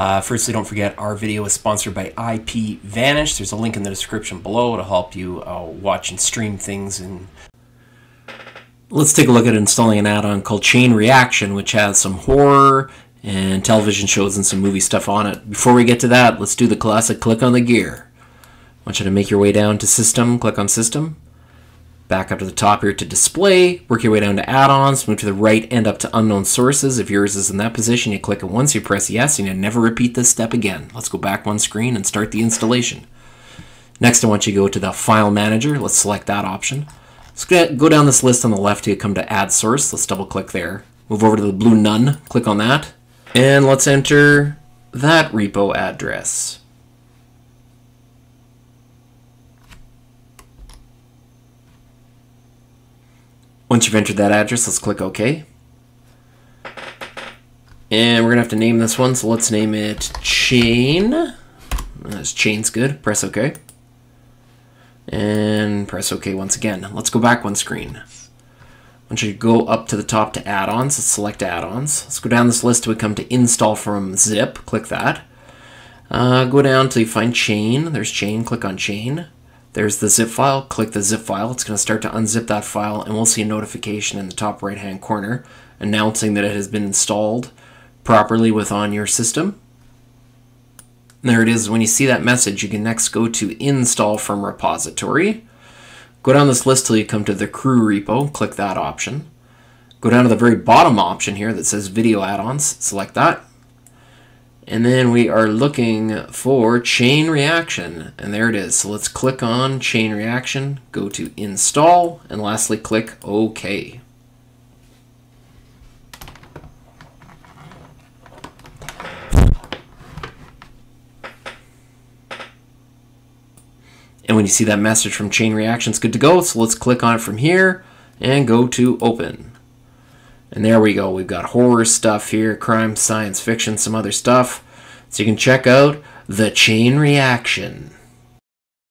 Uh, firstly, don't forget our video is sponsored by IP Vanish. There's a link in the description below to help you uh, watch and stream things. And let's take a look at installing an add-on called Chain Reaction, which has some horror and television shows and some movie stuff on it. Before we get to that, let's do the classic click on the gear. I want you to make your way down to System, click on System, back up to the top here to display, work your way down to add-ons, move to the right, end up to unknown sources. If yours is in that position, you click it once, you press yes, and you never repeat this step again. Let's go back one screen and start the installation. Next, I want you to go to the File Manager. Let's select that option. Let's go down this list on the left you come to Add Source. Let's double click there. Move over to the blue None, click on that, and let's enter that repo address. Once you've entered that address, let's click OK. And we're to have to name this one, so let's name it Chain. This chain's good. Press OK. And press OK once again. Let's go back one screen. Once you go up to the top to add-ons, let's select add-ons. Let's go down this list till we come to install from zip. Click that. Uh, go down till you find chain. There's chain. Click on chain. There's the zip file. Click the zip file. It's going to start to unzip that file, and we'll see a notification in the top right-hand corner announcing that it has been installed properly with on your system. There it is. When you see that message, you can next go to Install from Repository. Go down this list till you come to the crew repo. Click that option. Go down to the very bottom option here that says Video Add-ons. Select that. And then we are looking for chain reaction. And there it is. So let's click on chain reaction, go to install, and lastly click OK. And when you see that message from chain reaction, it's good to go. So let's click on it from here and go to open. And there we go. We've got horror stuff here, crime, science fiction, some other stuff. So you can check out the chain reaction.